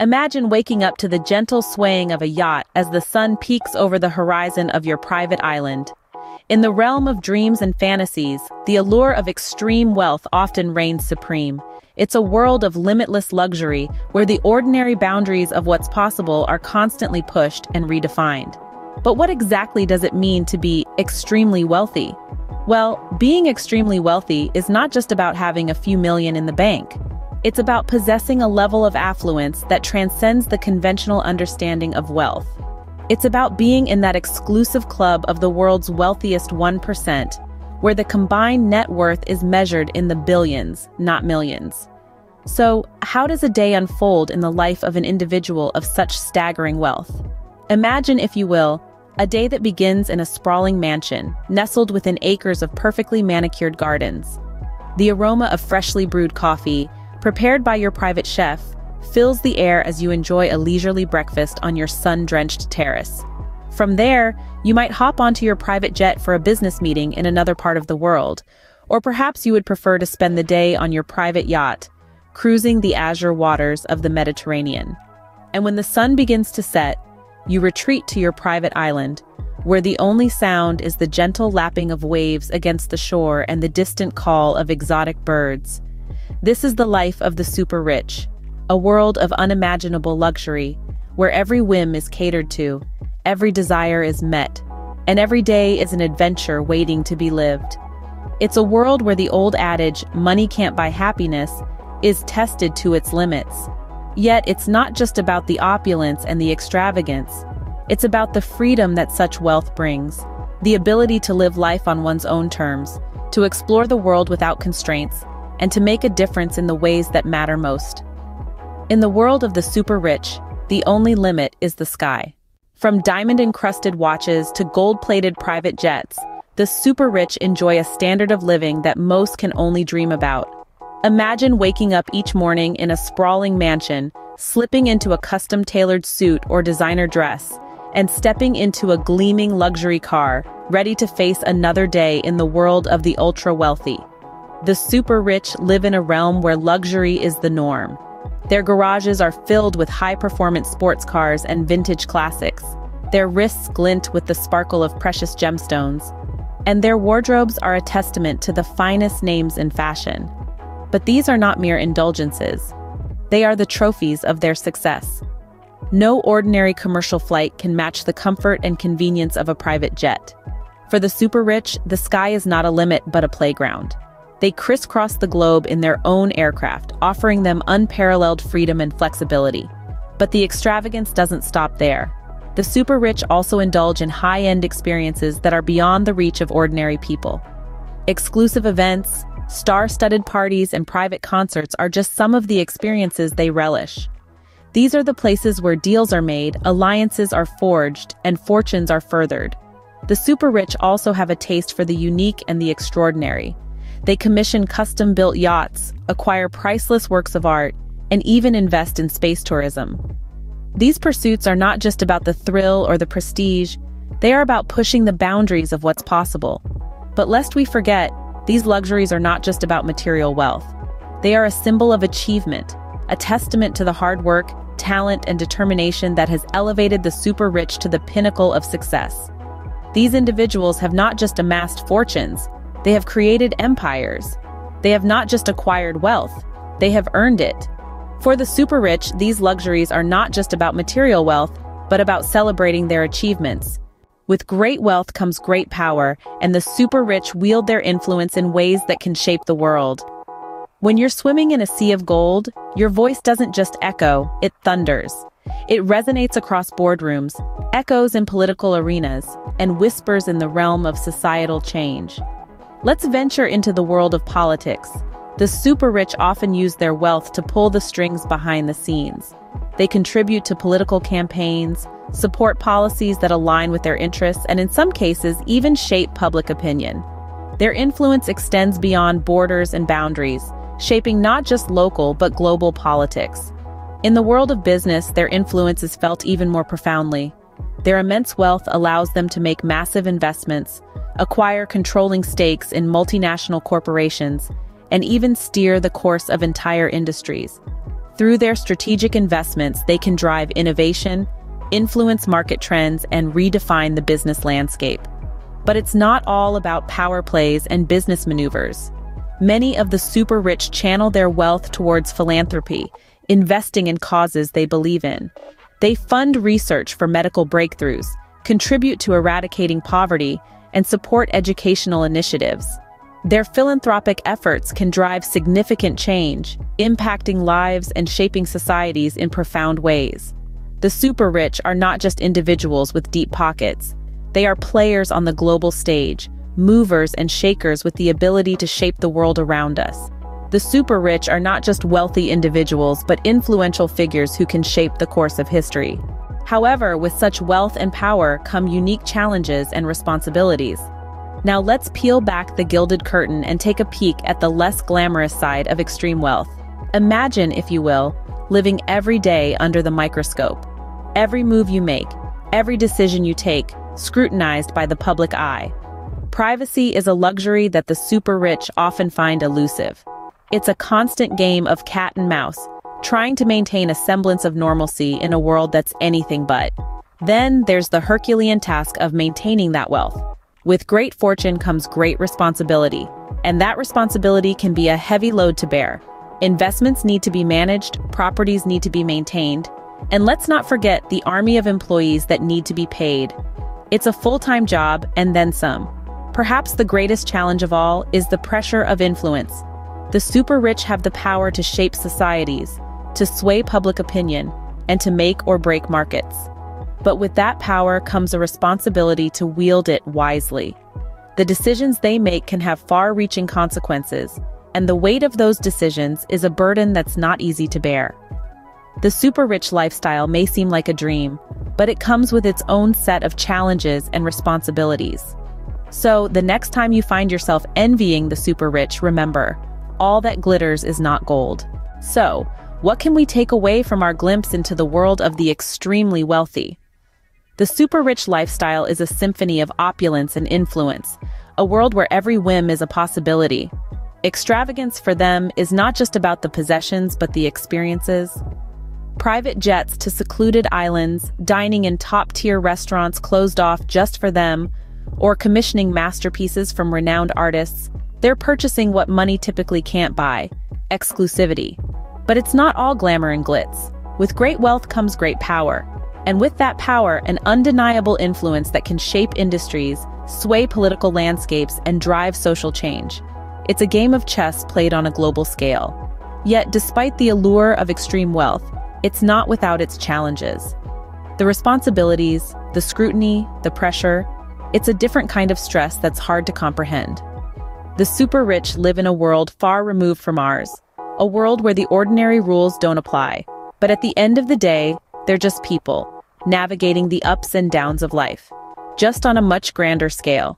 Imagine waking up to the gentle swaying of a yacht as the sun peeks over the horizon of your private island. In the realm of dreams and fantasies, the allure of extreme wealth often reigns supreme. It's a world of limitless luxury where the ordinary boundaries of what's possible are constantly pushed and redefined. But what exactly does it mean to be extremely wealthy? Well, being extremely wealthy is not just about having a few million in the bank. It's about possessing a level of affluence that transcends the conventional understanding of wealth. It's about being in that exclusive club of the world's wealthiest 1%, where the combined net worth is measured in the billions, not millions. So, how does a day unfold in the life of an individual of such staggering wealth? Imagine, if you will, a day that begins in a sprawling mansion, nestled within acres of perfectly manicured gardens. The aroma of freshly brewed coffee, prepared by your private chef, fills the air as you enjoy a leisurely breakfast on your sun-drenched terrace. From there, you might hop onto your private jet for a business meeting in another part of the world, or perhaps you would prefer to spend the day on your private yacht, cruising the azure waters of the Mediterranean. And when the sun begins to set, you retreat to your private island, where the only sound is the gentle lapping of waves against the shore and the distant call of exotic birds. This is the life of the super rich, a world of unimaginable luxury, where every whim is catered to, every desire is met, and every day is an adventure waiting to be lived. It's a world where the old adage, money can't buy happiness, is tested to its limits. Yet it's not just about the opulence and the extravagance. It's about the freedom that such wealth brings, the ability to live life on one's own terms, to explore the world without constraints, and to make a difference in the ways that matter most. In the world of the super rich, the only limit is the sky. From diamond-encrusted watches to gold-plated private jets, the super rich enjoy a standard of living that most can only dream about. Imagine waking up each morning in a sprawling mansion, slipping into a custom-tailored suit or designer dress, and stepping into a gleaming luxury car, ready to face another day in the world of the ultra-wealthy. The super rich live in a realm where luxury is the norm. Their garages are filled with high-performance sports cars and vintage classics. Their wrists glint with the sparkle of precious gemstones. And their wardrobes are a testament to the finest names in fashion. But these are not mere indulgences. They are the trophies of their success. No ordinary commercial flight can match the comfort and convenience of a private jet. For the super rich, the sky is not a limit but a playground. They crisscross the globe in their own aircraft, offering them unparalleled freedom and flexibility. But the extravagance doesn't stop there. The super rich also indulge in high-end experiences that are beyond the reach of ordinary people. Exclusive events, star-studded parties, and private concerts are just some of the experiences they relish. These are the places where deals are made, alliances are forged, and fortunes are furthered. The super rich also have a taste for the unique and the extraordinary. They commission custom-built yachts, acquire priceless works of art, and even invest in space tourism. These pursuits are not just about the thrill or the prestige, they are about pushing the boundaries of what's possible. But lest we forget, these luxuries are not just about material wealth. They are a symbol of achievement, a testament to the hard work, talent, and determination that has elevated the super rich to the pinnacle of success. These individuals have not just amassed fortunes, they have created empires. They have not just acquired wealth, they have earned it. For the super rich, these luxuries are not just about material wealth, but about celebrating their achievements. With great wealth comes great power, and the super rich wield their influence in ways that can shape the world. When you're swimming in a sea of gold, your voice doesn't just echo, it thunders. It resonates across boardrooms, echoes in political arenas, and whispers in the realm of societal change. Let's venture into the world of politics. The super rich often use their wealth to pull the strings behind the scenes. They contribute to political campaigns, support policies that align with their interests, and in some cases, even shape public opinion. Their influence extends beyond borders and boundaries, shaping not just local but global politics. In the world of business, their influence is felt even more profoundly. Their immense wealth allows them to make massive investments, acquire controlling stakes in multinational corporations, and even steer the course of entire industries. Through their strategic investments, they can drive innovation, influence market trends, and redefine the business landscape. But it's not all about power plays and business maneuvers. Many of the super rich channel their wealth towards philanthropy, investing in causes they believe in. They fund research for medical breakthroughs, contribute to eradicating poverty, and support educational initiatives. Their philanthropic efforts can drive significant change, impacting lives and shaping societies in profound ways. The super rich are not just individuals with deep pockets. They are players on the global stage, movers and shakers with the ability to shape the world around us. The super rich are not just wealthy individuals but influential figures who can shape the course of history. However, with such wealth and power come unique challenges and responsibilities. Now let's peel back the gilded curtain and take a peek at the less glamorous side of extreme wealth. Imagine, if you will, living every day under the microscope. Every move you make, every decision you take, scrutinized by the public eye. Privacy is a luxury that the super rich often find elusive. It's a constant game of cat and mouse, trying to maintain a semblance of normalcy in a world that's anything but. Then there's the Herculean task of maintaining that wealth. With great fortune comes great responsibility, and that responsibility can be a heavy load to bear. Investments need to be managed, properties need to be maintained, and let's not forget the army of employees that need to be paid. It's a full-time job and then some. Perhaps the greatest challenge of all is the pressure of influence. The super rich have the power to shape societies, to sway public opinion, and to make or break markets. But with that power comes a responsibility to wield it wisely. The decisions they make can have far-reaching consequences, and the weight of those decisions is a burden that's not easy to bear. The super-rich lifestyle may seem like a dream, but it comes with its own set of challenges and responsibilities. So, the next time you find yourself envying the super rich, remember, all that glitters is not gold. So, what can we take away from our glimpse into the world of the extremely wealthy? The super rich lifestyle is a symphony of opulence and influence, a world where every whim is a possibility. Extravagance for them is not just about the possessions but the experiences. Private jets to secluded islands, dining in top-tier restaurants closed off just for them, or commissioning masterpieces from renowned artists, they're purchasing what money typically can't buy, exclusivity. But it's not all glamour and glitz. With great wealth comes great power. And with that power, an undeniable influence that can shape industries, sway political landscapes, and drive social change. It's a game of chess played on a global scale. Yet, despite the allure of extreme wealth, it's not without its challenges. The responsibilities, the scrutiny, the pressure, it's a different kind of stress that's hard to comprehend. The super rich live in a world far removed from ours, a world where the ordinary rules don't apply. But at the end of the day, they're just people, navigating the ups and downs of life, just on a much grander scale.